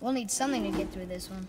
We'll need something to get through this one.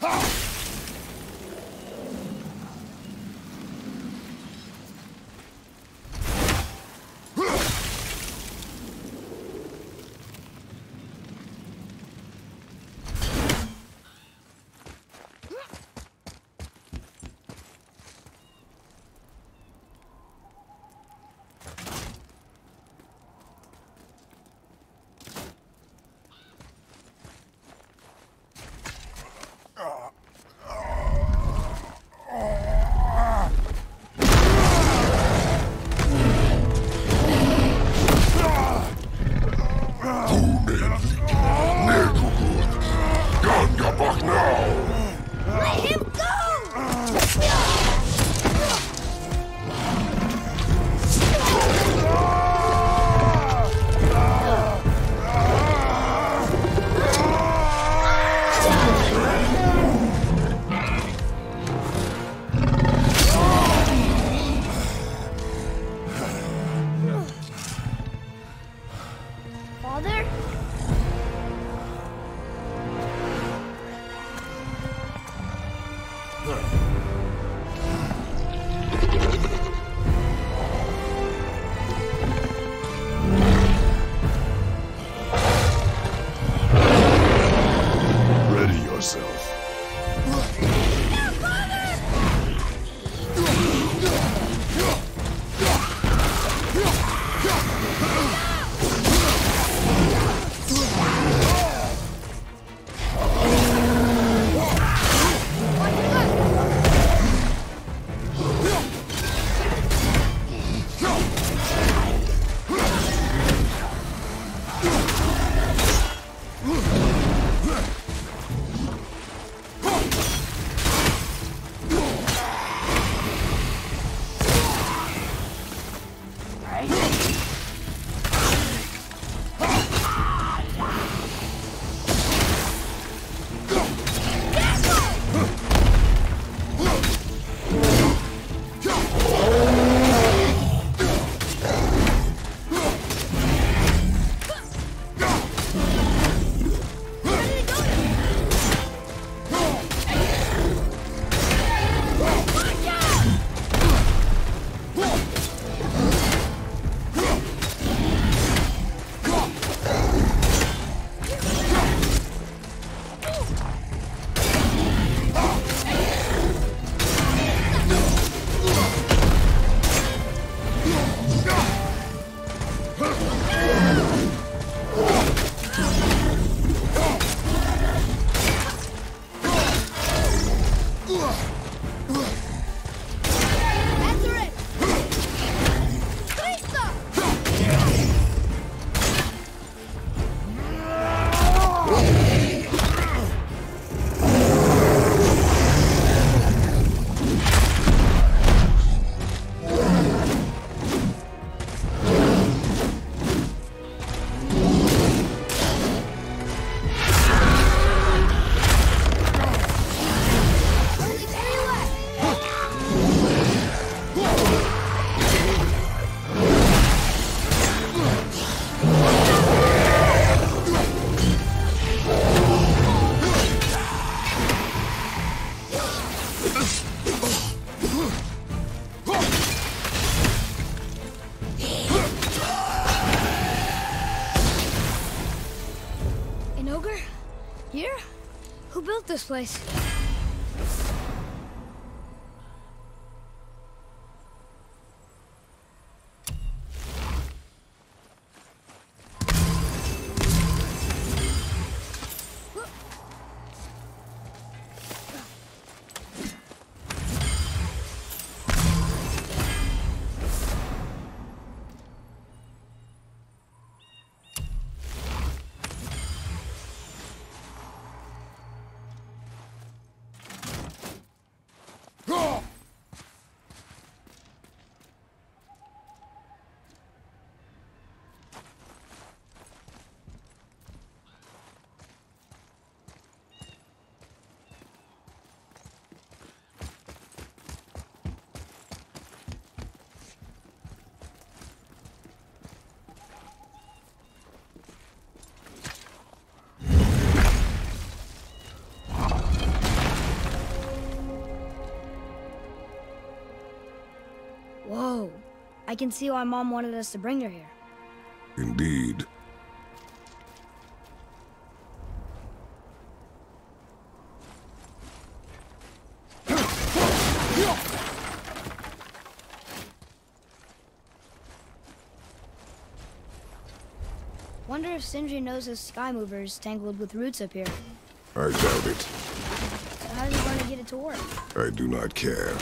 Ha! Place. I can see why Mom wanted us to bring her here. Indeed. Wonder if Sindri knows his sky mover is tangled with roots up here. I doubt it. How How's he going to get it to work? I do not care.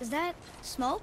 Is that smoke?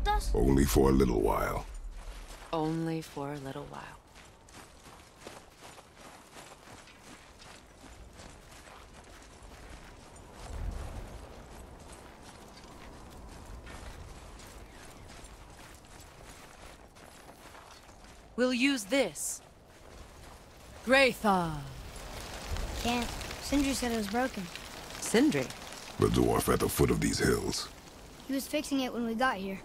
With us? Only for a little while. Only for a little while. We'll use this. Graythaw. Can't. Sindri said it was broken. Sindri. The dwarf at the foot of these hills. He was fixing it when we got here.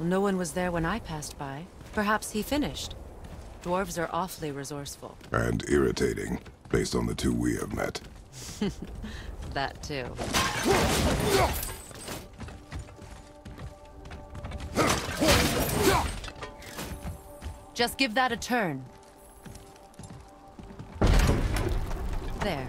No one was there when I passed by. Perhaps he finished. Dwarves are awfully resourceful. And irritating, based on the two we have met. That too. Just give that a turn. There.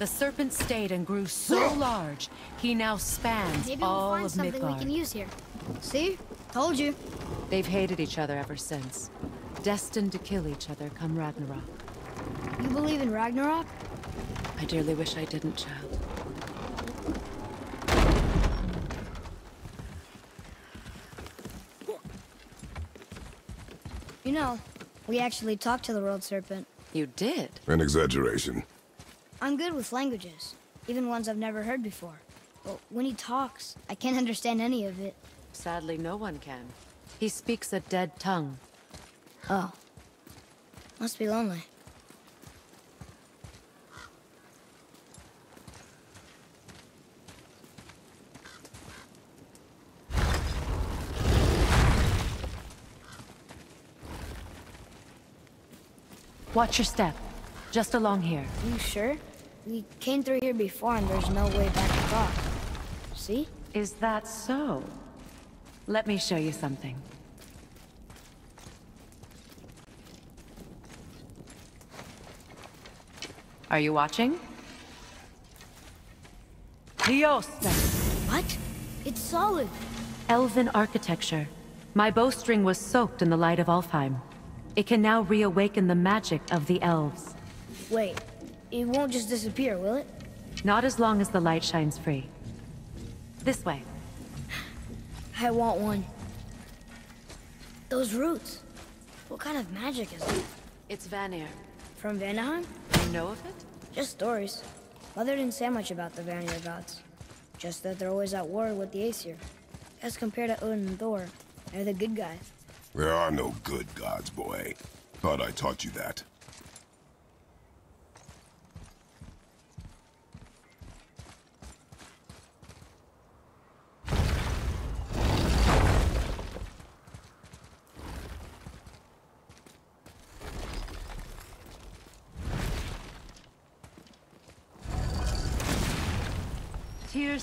The serpent stayed and grew so large, he now spans Maybe we'll all find of something we can use here. See? Told you. They've hated each other ever since. Destined to kill each other come Ragnarok. You believe in Ragnarok? I dearly wish I didn't, child. You know, we actually talked to the world serpent. You did? An exaggeration. I'm good with languages, even ones I've never heard before. But when he talks, I can't understand any of it. Sadly, no one can. He speaks a dead tongue. Oh. Must be lonely. Watch your step. Just along here. Are You sure? We came through here before and there's no way back across. See? Is that so? Let me show you something. Are you watching? Diosta! What? It's solid. Elven architecture. My bowstring was soaked in the light of Alfheim. It can now reawaken the magic of the elves. Wait, it won't just disappear, will it? Not as long as the light shines free. This way. I want one. Those roots. What kind of magic is it? It's Vanir. From Vanaheim? You know of it? Just stories. Mother didn't say much about the Vanir gods. Just that they're always at war with the Aesir. As compared to Odin and Thor, they're the good guys. There are no good gods, boy. Thought I taught you that. Tyr's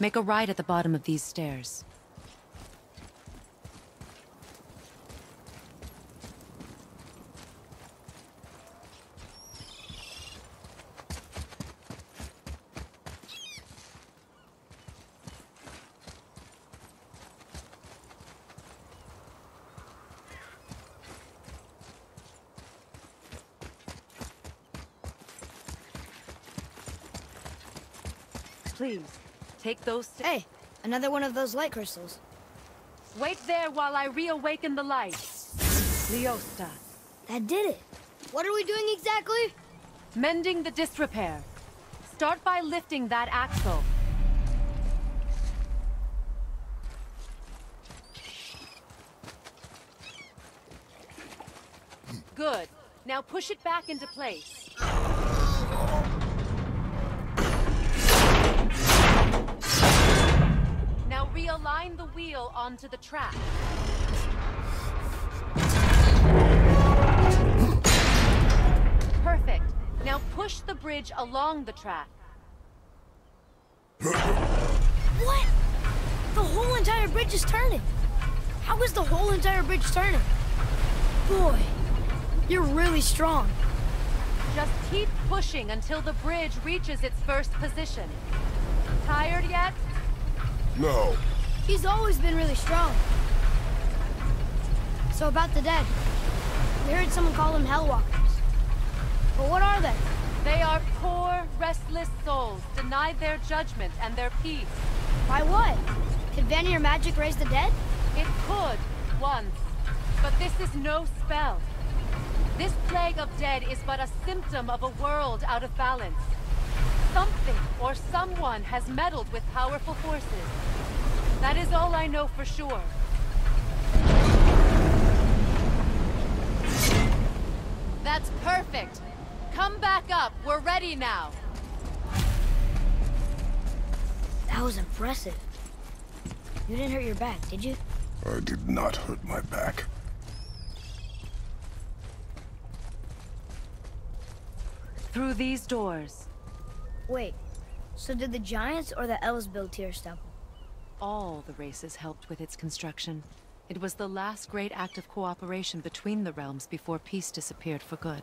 Make a ride at the bottom of these stairs. Please. Take those Hey, another one of those light crystals. Wait there while I reawaken the light. Leosta. That did it. What are we doing exactly? Mending the disrepair. Start by lifting that axle. Good. Now push it back into place. Now realign the wheel onto the track. Perfect. Now push the bridge along the track. What? The whole entire bridge is turning. How is the whole entire bridge turning? Boy, you're really strong. Just keep pushing until the bridge reaches its first position. Tired yet? No. He's always been really strong. So about the dead. We heard someone call them Hellwalkers. But what are they? They are poor, restless souls, denied their judgment and their peace. By what? Could Vanir magic raise the dead? It could, once. But this is no spell. This plague of dead is but a symptom of a world out of balance. Something or someone has meddled with powerful forces. That is all I know for sure. That's perfect. Come back up. We're ready now. That was impressive. You didn't hurt your back, did you? I did not hurt my back. Through these doors, Wait, so did the Giants or the Elves build Tyr's Temple? All the races helped with its construction. It was the last great act of cooperation between the realms before peace disappeared for good.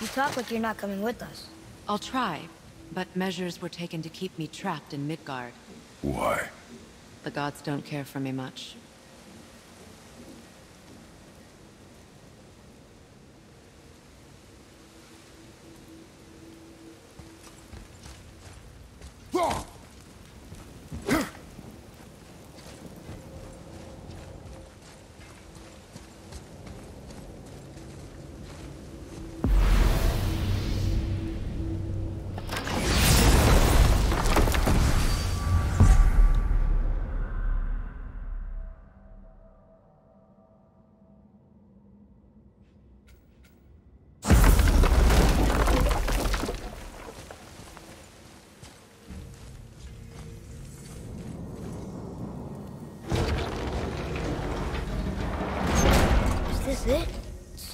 You talk like you're not coming with us. I'll try, but measures were taken to keep me trapped in Midgard. Why? The gods don't care for me much.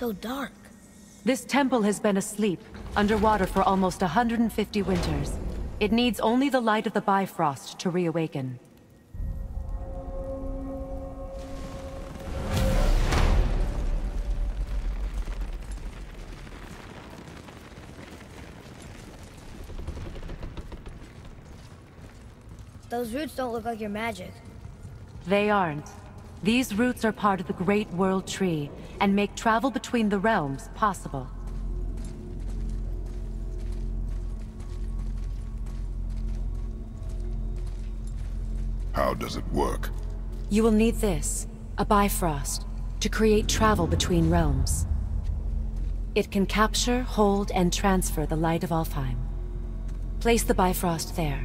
So dark. This temple has been asleep, underwater for almost 150 winters. It needs only the light of the Bifrost to reawaken. Those roots don't look like your magic. They aren't. These roots are part of the Great World Tree, and make travel between the realms possible. How does it work? You will need this, a Bifrost. to create travel between realms. It can capture, hold, and transfer the light of Alfheim. Place the Bifrost there.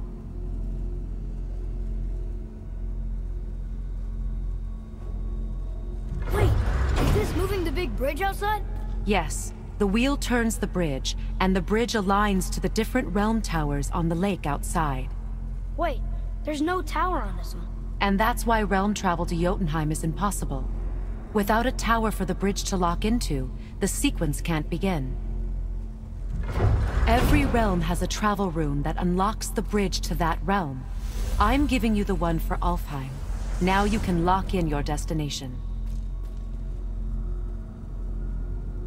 Yes, the wheel turns the bridge, and the bridge aligns to the different realm towers on the lake outside. Wait, there's no tower on this one. And that's why realm travel to Jotunheim is impossible. Without a tower for the bridge to lock into, the sequence can't begin. Every realm has a travel rune that unlocks the bridge to that realm. I'm giving you the one for Alfheim. Now you can lock in your destination.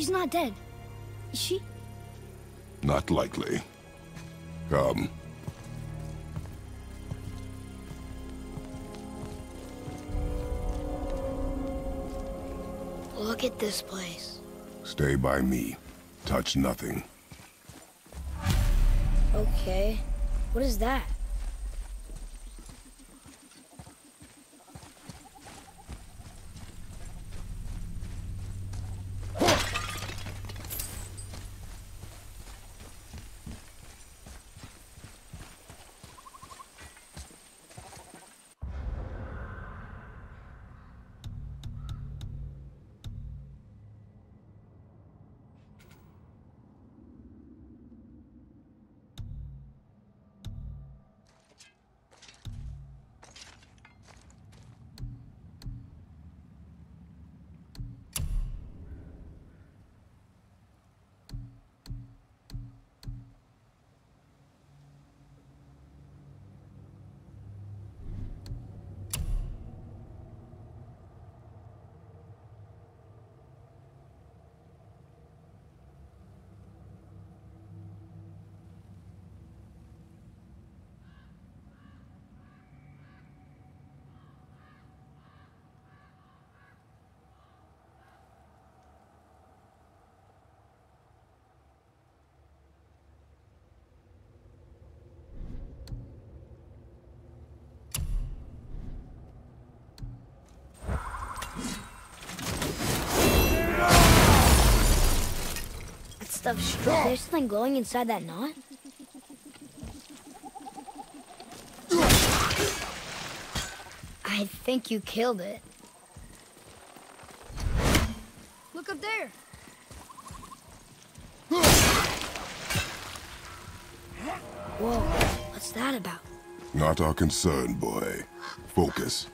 She's not dead. Is she? Not likely. Come. Look at this place. Stay by me. Touch nothing. Okay. What is that? That stuff's strong. There's something glowing inside that knot? I think you killed it. Look up there. Whoa, what's that about? Not our concern, boy. Focus.